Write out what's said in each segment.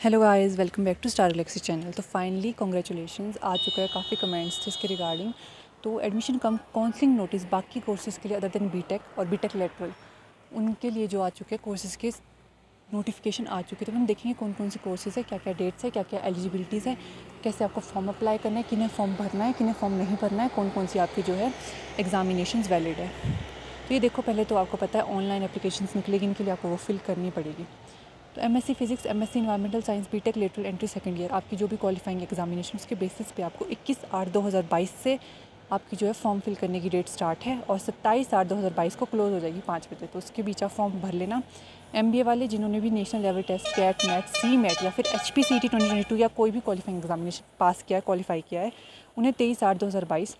Hello guys welcome back to star galaxy channel तो finally congratulation आ चुका है काफ़ी कमेंट्स थे इसके रिगार्डिंग तो एडमिशन कम काउंसलिंग नोटिस बाकी कोर्सेज़ के लिए अदर देन बीटेक और बीटेक लेटरल उनके लिए जो आ चुके हैं कोर्सेज़ के नोटिफिकेशन आ चुके हैं। तो हम देखेंगे कौन कौन से कोर्सेज़ है क्या क्या डेट्स है क्या क्या एलिजिबिलिटीज़ है, कैसे आपको फॉर्म अप्लाई करना है, किन्हें फॉर्म भरना है, किन्हें फॉर्म नहीं भरना है कौन कौन सी आपकी जो है एग्जामिनेशन वैलिड है। तो ये देखो, पहले तो आपको पता है ऑनलाइन एप्लीकेशन निकलेगी, इनके लिए आपको वो फिल करनी पड़ेगी। तो M S physics M S science B tech lateral entry second year आपकी जो भी क्वालिफाइंग एग्जामिनेशन उसके बेसिस पे आपको 21 आठ 2022 से आपकी जो है फॉर्म फिल करने की डेट स्टार्ट है और सत्ताईस आठ 2022 को क्लोज हो जाएगी पाँच बजे तो उसके बीच आप फॉर्म भर लेना। एम वाले जिन्होंने भी national level test CAT NET C MAT या फिर H P C twenty twenty two या कोई भी क्वालिफाइंग एग्जामिनेशन पास किया है क्वालिफाई किया है, उन्हें तेईस आठ दो हज़ार बाईस,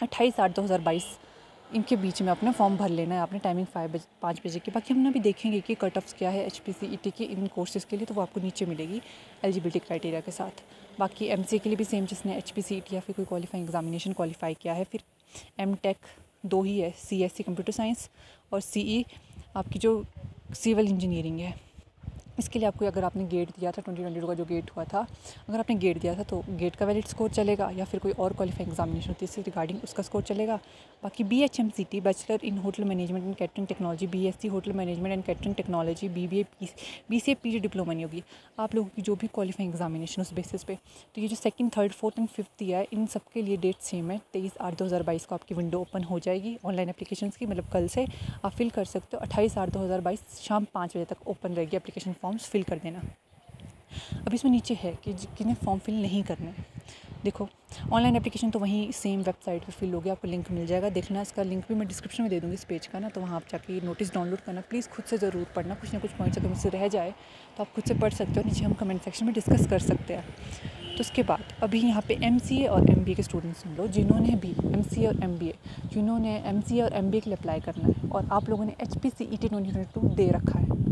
अट्ठाईस आठ दो हज़ार बाईस इनके बीच में अपना फॉर्म भर लेना है। आपने टाइमिंग फाइव बजे, पाँच बजे की। बाकी हम ना भी देखेंगे कि कट ऑफ्स क्या है H P C E T की इन कोर्सेज़ के लिए तो वो आपको नीचे मिलेगी एलिजिबिलिटी क्राइटेरिया के साथ। बाकी एम सी के लिए भी सेम जिसने H P C E T या फिर कोई क्वालिफाइंग एग्जामिनेशन क्वालिफाई किया है, फिर एम दो ही है C S C computer science और सी ई आपकी जो सिविल इंजीनियरिंग है। इसके लिए आपको अगर आपने गेट दिया था ट्वेंटी ट्वेंटी का जो गेट हुआ था, अगर आपने गेट दिया था तो गेट का वैलिड स्कोर चलेगा या फिर कोई और क्वालिफाइंग एग्जामिनेशन होती है इससे रिगार्डिंग उसका स्कोर चलेगा। बाकी B H M C T bachelor in hotel management and catering technology B S C hotel management and catering technology B B A P B C A P G diploma नहीं होगी, आप लोगों की जो भी qualifying examination उस basis पे। तो ये जो second third fourth and fifth दिया है इन सब के लिए डेट सेम है, तेईस आठ दो हज़ार बाईस को आपकी विंडो ओपन हो जाएगी ऑनलाइन एप्लीकेशन की मतलब कल से आप फिल कर सकते हो। अट्ठाईस आठ दो हज़ार बाईस शाम पाँच बजे तक ओपन रहेगी एप्लीकेशन फॉर्म्स फिल कर देना। अब इसमें नीचे है कि किन्हें फॉर्म फिल नहीं करने। देखो ऑनलाइन एप्लीकेशन तो वहीं सेम वेबसाइट पे फिल हो गया, आपको लिंक मिल जाएगा। देखना इसका लिंक भी मैं डिस्क्रिप्शन में दे दूँगी इस पेज का ना तो वहाँ आप जाके नोटिस डाउनलोड करना। प्लीज़ खुद से ज़रूर पढ़ना, कुछ ना कुछ पॉइंट्स अगर मुझसे रह जाए तो आप खुद से पढ़ सकते हो। नीचे हम कमेंट सेक्शन में डिस्कस कर सकते हैं। तो उसके बाद, अभी यहाँ पे एम और MBA के स्टूडेंट्स सुन लो, जिन्होंने भी MCA और एम जिन्होंने एम और MBA के लिए अप्लाई करना है, और आप लोगों ने H P C E T दे रखा है।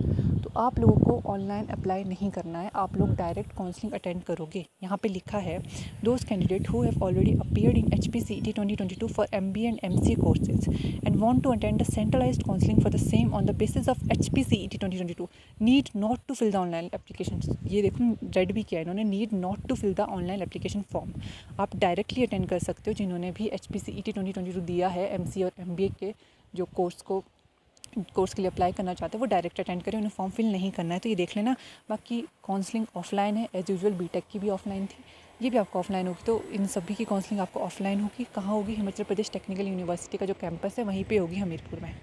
आप लोगों को ऑनलाइन अप्लाई नहीं करना है, आप लोग डायरेक्ट काउंसलिंग अटेंड करोगे। यहाँ पे लिखा है those candidate who have already appeared in H P C T twenty twenty two for M B and M C courses and want to attend the centralize counselling for the same on the basis of H P C T twenty twenty two need not to fill the online application ये देखो red भी किया इन्होंने need not to fill the online application form आप directly attend कर सकते हो जिन्होंने भी H P C E T twenty twenty two दिया है एम सी और एम बी ए के जो कोर्स को कोर्स के लिए अप्लाई करना चाहते हैं, वो डायरेक्ट अटेंड करें, उन्हें फॉर्म फिल नहीं करना है तो ये देख लेना। बाकी काउंसलिंग ऑफलाइन है एज यूजल बीटेक की भी ऑफलाइन थी, ये भी आपको ऑफलाइन होगी तो इन सभी की काउंसलिंग आपको ऑफलाइन होगी। कहाँ होगी? हिमाचल प्रदेश टेक्निकल यूनिवर्सिटी का जो कैंपस है, वहीं पर होगी हमीरपुर में।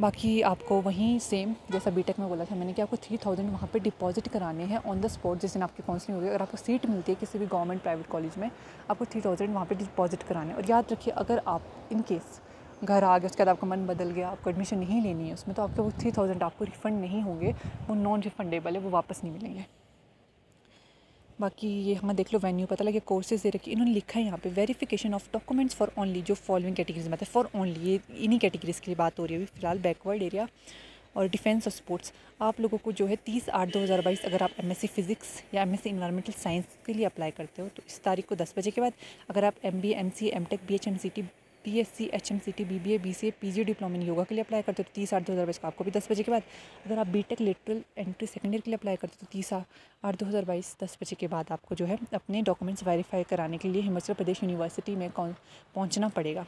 बाकी आपको वहीं सेम जैसा बीटेक में बोला था मैंने कि आपको थ्री थाउज़ेंड वहाँ पर डिपॉजिट कराने हैं ऑन द स्पॉट जिस दिन आपकी काउंसलिंग होगी अगर आपको सीट मिलती है किसी भी गवर्नमेंट प्राइवेट कॉलेज में, आपको थ्री थाउज़ेंड वहाँ पर डिपॉजिट कराने और याद रखिए, अगर आप इन केस घर आ गया, उसके बाद आपका मन बदल गया, आपको एडमिशन नहीं लेनी है, उसमें तो आपके वो थ्री थाउज़ेंड आपको रिफ़ंड नहीं होंगे, वो नॉन रिफंडेबल है, वो वापस नहीं मिलेंगे। बाकी ये हाँ देख लो वेन्यू पता लगे कोर्सेज दे रखी, इन्होंने लिखा है यहाँ पे verification of documents for only जो फॉलोइंग कैटेगरीज में फॉर ओनली ये इन्हीं कैटेगरीज की बात हो रही है अभी फ़िलहाल बैकवर्ड एरिया और डिफेंस और स्पोर्ट्स आप लोगों को जो है तीस आठ दो हज़ार बाईस, अगर आप एम एस सी फिज़िक्स या M S C environmental science के लिए अप्लाई करते हो तो इस तारीख को दस बजे के बाद, अगर आप M B M C M tech B H M C T P S C H M C T B B A B C A P G diploma in yoga के लिए अप्लाई करते हो तो तीस आठ दो हज़ार बाईस का। आपको भी दस बजे के बाद, अगर आप B tech lateral entry second year के लिए अप्लाई करते हो तो तीस आठ दो हज़ार बाईस, दस बजे के बाद आपको जो है अपने डॉक्यूमेंट्स वेरीफाई कराने के लिए हिमाचल प्रदेश यूनिवर्सिटी में कौन पहुँचना पड़ेगा।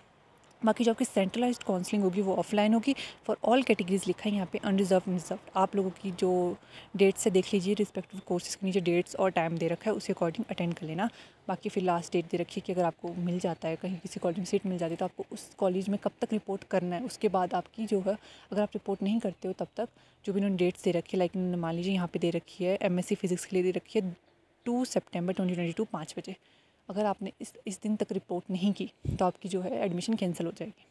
बाकी जो आपकी सेंट्रलाइज्ड काउंसलिंग होगी, वो ऑफलाइन होगी। फॉर ऑल कैटेगरीज लिखा है यहाँ पे अनरिजर्व रिज़र्व आप लोगों की जो डेट्स है देख लीजिए रिस्पेक्टिव कोर्सेज के नीचे डेट्स और टाइम दे रखा है, उसी अकॉर्डिंग अटेंड कर लेना। बाकी फिर लास्ट डेट दे रखी है कि अगर आपको मिल जाता है, कहीं किसी कॉलेज में सीट मिल जाती है तो आपको उस कॉलेज में कब तक रिपोर्ट करना है, उसके बाद आपकी जो है, अगर आप रिपोर्ट नहीं करते हो तब तक, जो भी उन्होंने डेट्स दे रखी है लाइक मान लीजिए यहाँ पे दे रखी है एमएससी फिज़िक्स के लिए दे रखी है two September twenty twenty two पाँच बजे। अगर आपने इस इस दिन तक रिपोर्ट नहीं की तो आपकी जो है एडमिशन कैंसिल हो जाएगी।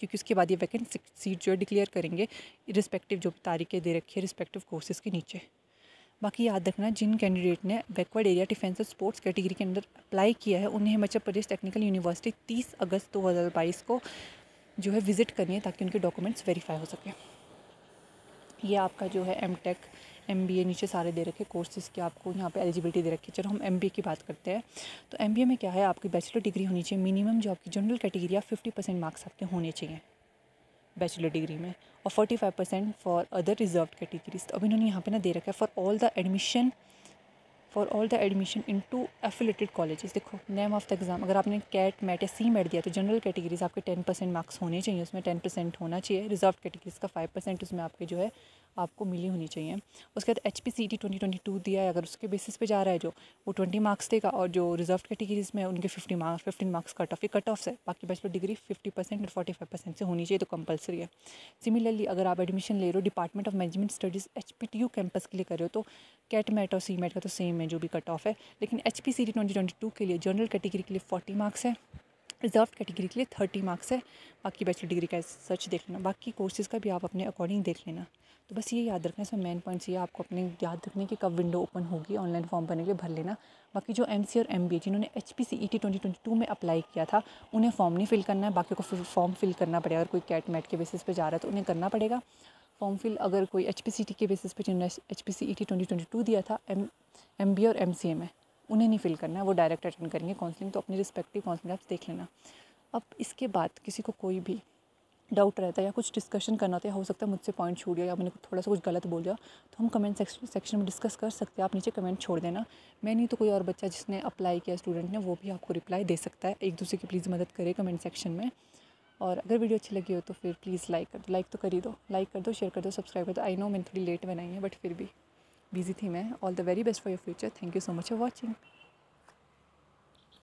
क्योंकि उसके बाद ये वैकेंट सीट जो है डिक्लेयर करेंगे रिस्पेक्टिव जो तारीखें दे रखी है रिस्पेक्टिव कोर्सेज़ के नीचे। बाकी याद रखना, जिन कैंडिडेट ने बैकवर्ड एरिया डिफेंस और स्पोर्ट्स कैटेगरी के अंदर अप्लाई किया है, उन्हें हिमाचल प्रदेश टेक्निकल यूनिवर्सिटी तीस अगस्त दो हज़ार बाईस को जो है विज़िट करनी है, ताकि उनके डॉक्यूमेंट्स वेरीफाई हो सकें। ये आपका जो है M tech M B A नीचे सारे दे रखे कोर्सेज़ के आपको यहाँ पे एलिजिबिलिटी दे रखी है। चलो हम एम बी ए की बात करते हैं। तो एम बी ए में क्या है? आपकी बैचलर डिग्री होनी चाहिए। मिनिमम जो आपकी जनरल कैटेगरी है फिफ्टी परसेंट मार्क्स आपके होने चाहिए बैचलर डिग्री में और forty five percent for other reserve categories तो अब इन्होंने यहाँ पे ना दे रखा है for all the admission for all the admission into affiliated colleges देखो नेम ऑफ़ द एग्ज़ाम अगर आपने कैट मैट या सी मैट दिया तो जनरल कैटेगरीज आपके टेन परसेंट मार्क्स होने चाहिए, उसमें टेन परसेंट होना चाहिए रिज़र्व कैटेगरीज का फाइव परसेंट उसमें आपके जो है आपको मिली होनी चाहिए। उसके बाद H P C T twenty twenty two दिया है, अगर उसके बेसिस पे जा रहा है जो, वो ट्वेंटी मार्क्स देगा और जो रिज़र्व कैटेगरीज में उनके fifty marks fifteen marks cut off ये कट ऑफ़ है। बाकी बैचलर डिग्री फिफ्टी परसेंट और फोर्टी फाइव परसेंट से होनी चाहिए तो कंपलसरी है। सिमिलरली अगर आप एडमिशन ले रहे हो department of management studies H P T U campus के लिए कर रहे हो तो कैट मैट और सी मैट का तो सेम है, जो भी कट ऑफ़ है। लेकिन H P C T twenty twenty two के लिए जनरल कैटेगरी के लिए फोर्टी मार्क्स है रिज़र्व कैटेगरी के लिए थर्टी मार्क्स है। बाकी बैचलर डिग्री का सच देख लेना। बाकी कोर्सेज़ का भी आप अपने अकॉर्डिंग देख लेना। तो बस ये याद रखना, इसमें मेन पॉइंट्स ये आपको अपने याद रखने की कब विंडो ओपन होगी ऑनलाइन फॉर्म भरने के लिए भर लेना। बाकी जो एम और एम जिन्होंने H P C E T twenty twenty two में अप्लाई किया था, उन्हें फॉर्म नहीं फिल करना है, बाकी को फॉर्म फिल करना पड़ेगा। अगर कोई कैट मैट के बेसिस पे जा रहा है तो उन्हें करना पड़ेगा। फॉर्म फिल अगर कोई एच पी सी टी के बेसिस पे जिन्होंने H P C E T twenty twenty two दिया था एम एम बी और एम सी ए में, उन्हें नहीं फिल करना है, वो डायरेक्ट अटेंड करेंगे काउंसलिंग तो अपनी रिस्पेक्टिव काउंसलिंग आप देख लेना। अब इसके बाद किसी को कोई भी डाउट रहता है या कुछ डिस्कशन करना होता है हो सकता है मुझसे पॉइंट छूट गया या मैंने थोड़ा सा कुछ गलत बोल दिया तो हम कमेंट सेक्शन में डिस्कस कर सकते हैं। आप नीचे कमेंट छोड़ देना। मैं नहीं तो कोई और बच्चा जिसने अप्लाई किया स्टूडेंट ने, वो भी आपको रिप्लाई दे सकता है। एक दूसरे की प्लीज़ मदद करे कमेंट सेक्शन में। और अगर वीडियो अच्छी लगी हो तो फिर प्लीज़ लाइक कर दो। लाइक तो कर ही दो। लाइक कर दो शेयर कर दो सब्सक्राइब कर दो। आई नो मैंने थोड़ी लेट बनाई है बट फिर भी बिज़ी थी मैं। All the very best for your future thank you so much for watching